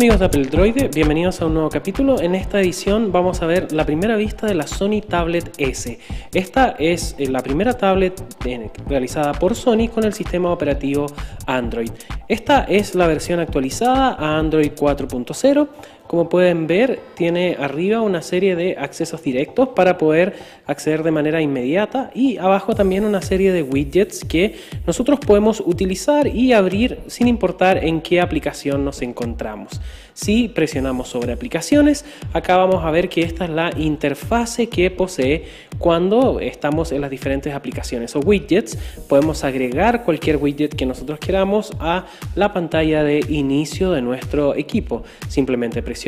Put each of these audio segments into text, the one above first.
Amigos de Apple Droid, bienvenidos a un nuevo capítulo. En esta edición vamos a ver la primera vista de la Sony Tablet S. Esta es eh, la primera tablet eh, realizada por Sony con el sistema operativo Android. Esta es la versión actualizada a Android 4.0 como pueden ver, tiene arriba una serie de accesos directos para poder acceder de manera inmediata y abajo también una serie de widgets que nosotros podemos utilizar y abrir sin importar en qué aplicación nos encontramos. Si presionamos sobre aplicaciones, acá vamos a ver que esta es la interfase que posee cuando estamos en las diferentes aplicaciones o widgets. Podemos agregar cualquier widget que nosotros queramos a la pantalla de inicio de nuestro equipo. Simplemente presionamos,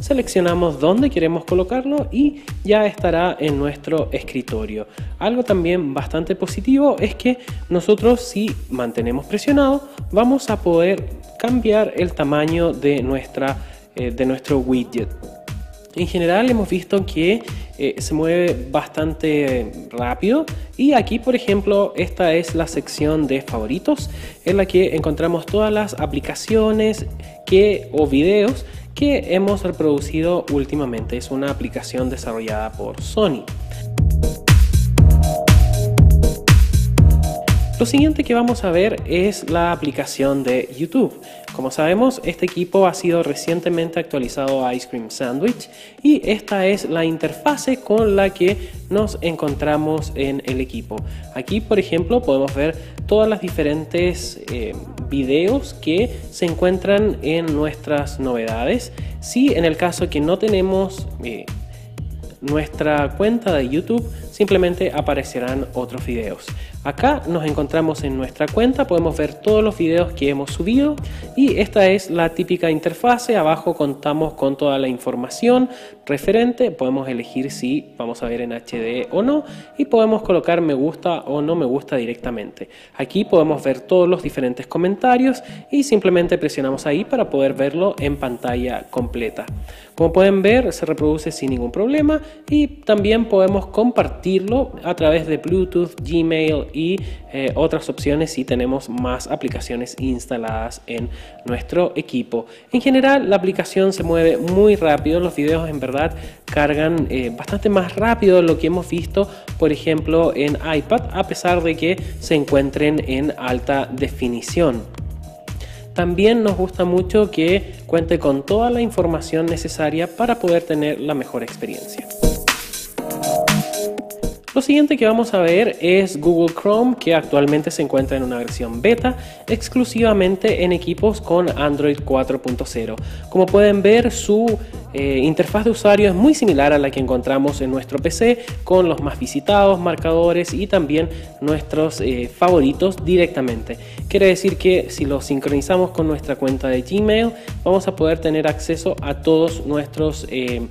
seleccionamos dónde queremos colocarlo y ya estará en nuestro escritorio. Algo también bastante positivo es que nosotros si mantenemos presionado vamos a poder cambiar el tamaño de, nuestra, eh, de nuestro widget. En general hemos visto que eh, se mueve bastante rápido y aquí por ejemplo esta es la sección de favoritos en la que encontramos todas las aplicaciones que, o videos que hemos reproducido últimamente. Es una aplicación desarrollada por Sony. Lo siguiente que vamos a ver es la aplicación de YouTube. Como sabemos, este equipo ha sido recientemente actualizado a Ice Cream Sandwich y esta es la interfase con la que nos encontramos en el equipo. Aquí, por ejemplo, podemos ver todas las diferentes eh, videos que se encuentran en nuestras novedades. Si en el caso que no tenemos eh, nuestra cuenta de YouTube, simplemente aparecerán otros videos. Acá nos encontramos en nuestra cuenta, podemos ver todos los videos que hemos subido y esta es la típica interfase. Abajo contamos con toda la información referente, podemos elegir si vamos a ver en HD o no y podemos colocar me gusta o no me gusta directamente. Aquí podemos ver todos los diferentes comentarios y simplemente presionamos ahí para poder verlo en pantalla completa. Como pueden ver se reproduce sin ningún problema y también podemos a través de Bluetooth, Gmail y eh, otras opciones si tenemos más aplicaciones instaladas en nuestro equipo. En general la aplicación se mueve muy rápido, los videos en verdad cargan eh, bastante más rápido de lo que hemos visto por ejemplo en iPad a pesar de que se encuentren en alta definición. También nos gusta mucho que cuente con toda la información necesaria para poder tener la mejor experiencia. Lo siguiente que vamos a ver es Google Chrome que actualmente se encuentra en una versión beta exclusivamente en equipos con Android 4.0. Como pueden ver su eh, interfaz de usuario es muy similar a la que encontramos en nuestro PC con los más visitados, marcadores y también nuestros eh, favoritos directamente. Quiere decir que si lo sincronizamos con nuestra cuenta de Gmail vamos a poder tener acceso a todos nuestros eh,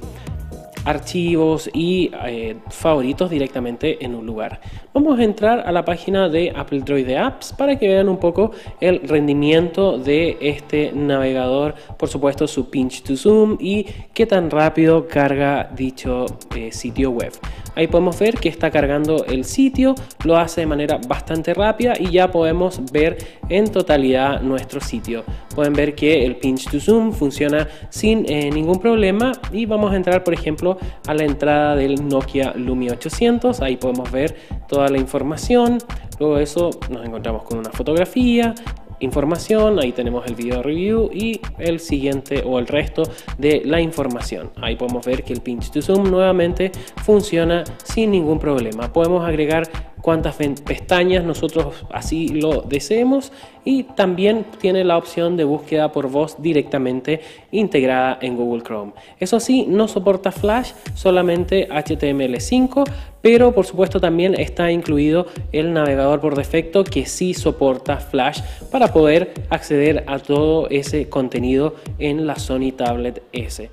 archivos y eh, favoritos directamente en un lugar. Vamos a entrar a la página de Apple Droid Apps para que vean un poco el rendimiento de este navegador, por supuesto su pinch to zoom y qué tan rápido carga dicho eh, sitio web. Ahí podemos ver que está cargando el sitio, lo hace de manera bastante rápida y ya podemos ver en totalidad nuestro sitio. Pueden ver que el pinch to zoom funciona sin eh, ningún problema y vamos a entrar por ejemplo a la entrada del Nokia Lumia 800. Ahí podemos ver toda la información. Luego de eso nos encontramos con una fotografía, información, ahí tenemos el video review y el siguiente o el resto de la información. Ahí podemos ver que el pinch to zoom nuevamente funciona sin ningún problema. Podemos agregar cuántas pestañas nosotros así lo deseemos y también tiene la opción de búsqueda por voz directamente integrada en Google Chrome. Eso sí, no soporta Flash, solamente HTML5, pero por supuesto también está incluido el navegador por defecto que sí soporta Flash para poder acceder a todo ese contenido en la Sony Tablet S.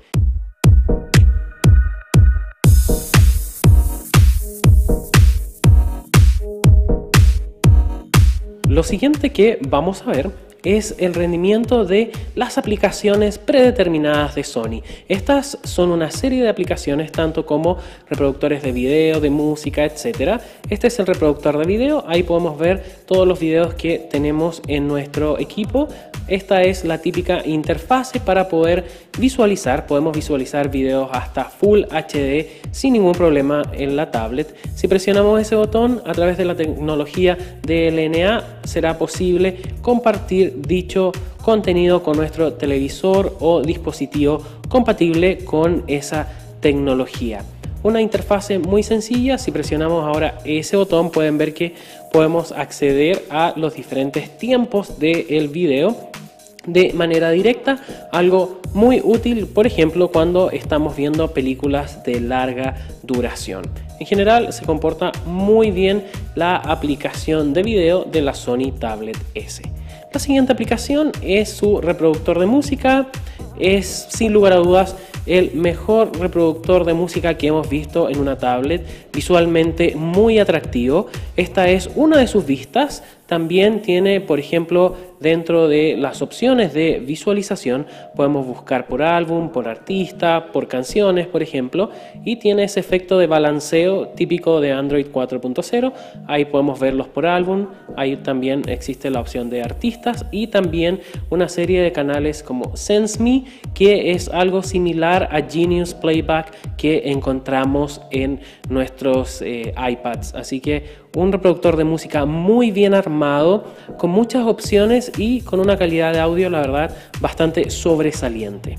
Lo siguiente que vamos a ver es el rendimiento de las aplicaciones predeterminadas de Sony. Estas son una serie de aplicaciones tanto como reproductores de video, de música, etc. Este es el reproductor de video, ahí podemos ver todos los videos que tenemos en nuestro equipo. Esta es la típica interfase para poder visualizar, podemos visualizar videos hasta Full HD sin ningún problema en la tablet. Si presionamos ese botón a través de la tecnología de LNA será posible compartir dicho contenido con nuestro televisor o dispositivo compatible con esa tecnología. Una interfase muy sencilla, si presionamos ahora ese botón pueden ver que podemos acceder a los diferentes tiempos del video de manera directa, algo muy útil, por ejemplo, cuando estamos viendo películas de larga duración. En general se comporta muy bien la aplicación de video de la Sony Tablet S. La siguiente aplicación es su reproductor de música. Es sin lugar a dudas el mejor reproductor de música que hemos visto en una tablet, visualmente muy atractivo. Esta es una de sus vistas, también tiene, por ejemplo, dentro de las opciones de visualización, podemos buscar por álbum, por artista, por canciones, por ejemplo, y tiene ese efecto de balanceo típico de Android 4.0. Ahí podemos verlos por álbum, ahí también existe la opción de artistas y también una serie de canales como SenseMe, que es algo similar a Genius Playback que encontramos en nuestros eh, iPads. Así que un reproductor de música muy bien armado, con muchas opciones y con una calidad de audio, la verdad, bastante sobresaliente.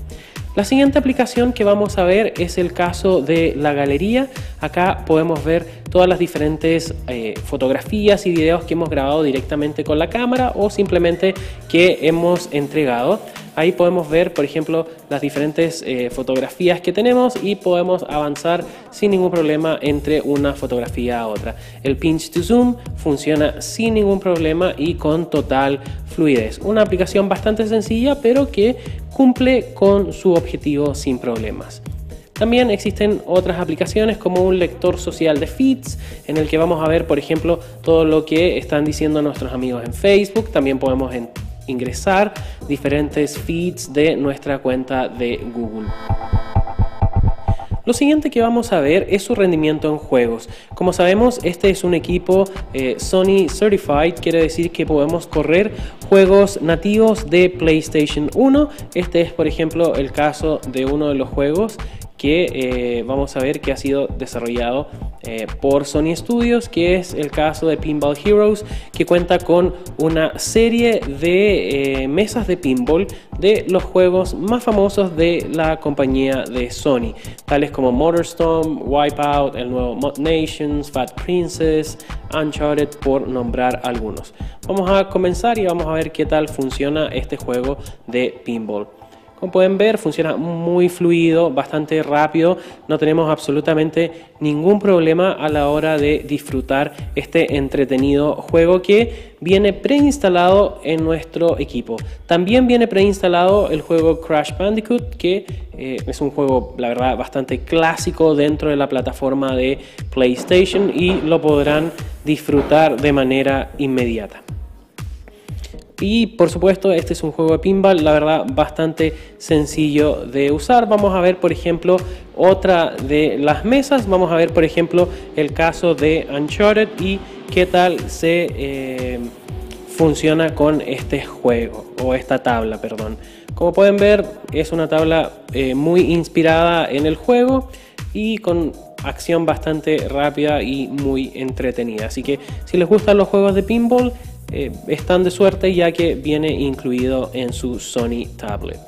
La siguiente aplicación que vamos a ver es el caso de la galería. Acá podemos ver todas las diferentes eh, fotografías y videos que hemos grabado directamente con la cámara o simplemente que hemos entregado. Ahí podemos ver, por ejemplo, las diferentes eh, fotografías que tenemos y podemos avanzar sin ningún problema entre una fotografía a otra. El pinch to zoom funciona sin ningún problema y con total fluidez. Una aplicación bastante sencilla, pero que cumple con su objetivo sin problemas. También existen otras aplicaciones como un lector social de feeds en el que vamos a ver, por ejemplo, todo lo que están diciendo nuestros amigos en Facebook. También podemos ingresar diferentes feeds de nuestra cuenta de Google. Lo siguiente que vamos a ver es su rendimiento en juegos. Como sabemos, este es un equipo eh, Sony Certified, quiere decir que podemos correr juegos nativos de PlayStation 1. Este es, por ejemplo, el caso de uno de los juegos que eh, vamos a ver que ha sido desarrollado eh, por Sony Studios, que es el caso de Pinball Heroes, que cuenta con una serie de eh, mesas de pinball de los juegos más famosos de la compañía de Sony, tales como Motorstorm, Wipeout, el nuevo Mod Nations, Fat Princess, Uncharted, por nombrar algunos. Vamos a comenzar y vamos a ver qué tal funciona este juego de pinball. Como pueden ver, funciona muy fluido, bastante rápido. No tenemos absolutamente ningún problema a la hora de disfrutar este entretenido juego que viene preinstalado en nuestro equipo. También viene preinstalado el juego Crash Bandicoot, que eh, es un juego, la verdad, bastante clásico dentro de la plataforma de PlayStation y lo podrán disfrutar de manera inmediata. Y por supuesto, este es un juego de pinball, la verdad, bastante sencillo de usar. Vamos a ver, por ejemplo, otra de las mesas. Vamos a ver, por ejemplo, el caso de Uncharted y qué tal se eh, funciona con este juego o esta tabla, perdón. Como pueden ver, es una tabla eh, muy inspirada en el juego y con acción bastante rápida y muy entretenida. Así que si les gustan los juegos de pinball, eh, están de suerte ya que viene incluido en su Sony Tablet.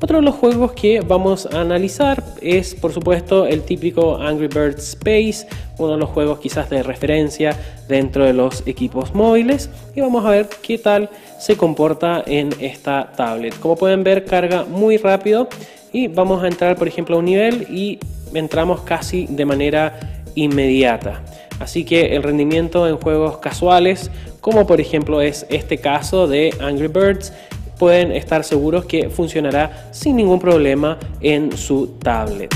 Otro de los juegos que vamos a analizar es por supuesto el típico Angry Birds Space, uno de los juegos quizás de referencia dentro de los equipos móviles y vamos a ver qué tal se comporta en esta tablet. Como pueden ver carga muy rápido y vamos a entrar por ejemplo a un nivel y entramos casi de manera inmediata. Así que el rendimiento en juegos casuales, como por ejemplo es este caso de Angry Birds, pueden estar seguros que funcionará sin ningún problema en su tablet.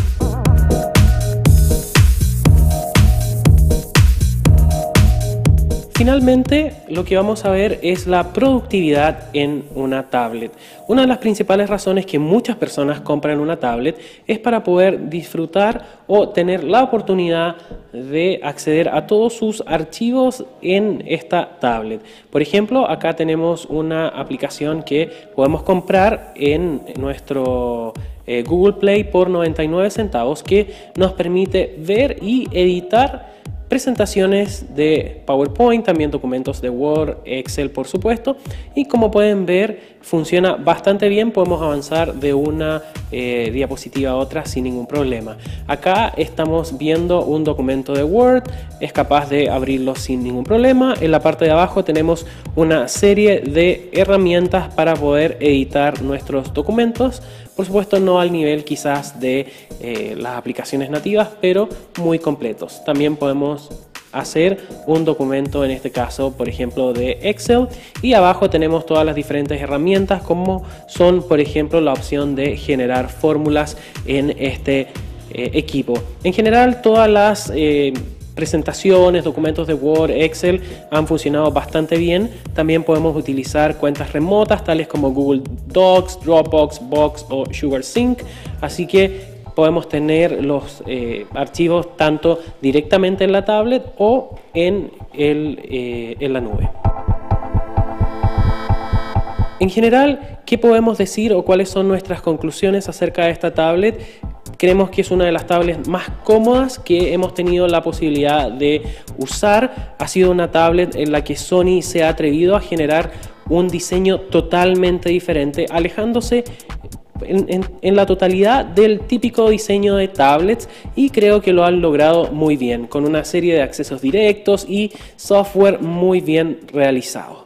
Finalmente, lo que vamos a ver es la productividad en una tablet. Una de las principales razones que muchas personas compran una tablet es para poder disfrutar o tener la oportunidad de acceder a todos sus archivos en esta tablet. Por ejemplo, acá tenemos una aplicación que podemos comprar en nuestro eh, Google Play por 99 centavos que nos permite ver y editar presentaciones de PowerPoint, también documentos de Word, Excel por supuesto y como pueden ver funciona bastante bien, podemos avanzar de una eh, diapositiva a otra sin ningún problema. Acá estamos viendo un documento de Word, es capaz de abrirlo sin ningún problema. En la parte de abajo tenemos una serie de herramientas para poder editar nuestros documentos. Por supuesto no al nivel quizás de eh, las aplicaciones nativas, pero muy completos. También podemos hacer un documento, en este caso, por ejemplo, de Excel. Y abajo tenemos todas las diferentes herramientas, como son, por ejemplo, la opción de generar fórmulas en este eh, equipo. En general, todas las eh, presentaciones, documentos de Word, Excel han funcionado bastante bien. También podemos utilizar cuentas remotas tales como Google Docs, Dropbox, Box o SugarSync. Así que podemos tener los eh, archivos tanto directamente en la tablet o en, el, eh, en la nube. En general, ¿qué podemos decir o cuáles son nuestras conclusiones acerca de esta tablet? Creemos que es una de las tablets más cómodas que hemos tenido la posibilidad de usar. Ha sido una tablet en la que Sony se ha atrevido a generar un diseño totalmente diferente, alejándose en, la totalidad del típico diseño de tablets y creo que lo han logrado muy bien, con una serie de accesos directos y software muy bien realizado.